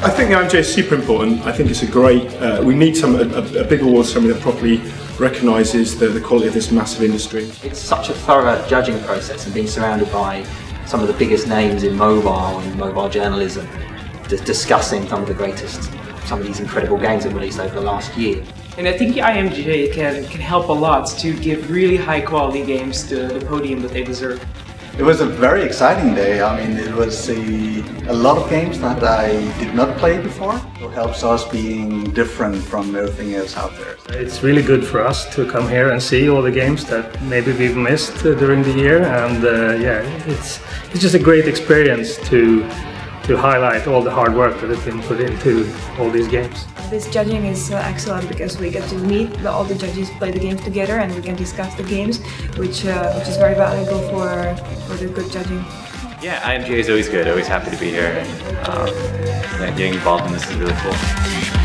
I think the IMGA is super important. I think it's a great, uh, we need some a, a big award, something that properly recognises the, the quality of this massive industry. It's such a thorough judging process and being surrounded by some of the biggest names in mobile and mobile journalism, discussing some of the greatest, some of these incredible games that released over the last year. And I think the IMGA can, can help a lot to give really high quality games to the podium that they deserve. It was a very exciting day. I mean, it was a, a lot of games that I did not play before. It helps us being different from everything else out there. It's really good for us to come here and see all the games that maybe we've missed during the year. And uh, yeah, it's, it's just a great experience to to highlight all the hard work that has been put into all these games. This judging is uh, excellent because we get to meet the, all the judges, play the games together, and we can discuss the games, which uh, which is very valuable for for the good judging. Yeah, IMGA is always good. Always happy to be here, and um, yeah, getting involved in this is really cool.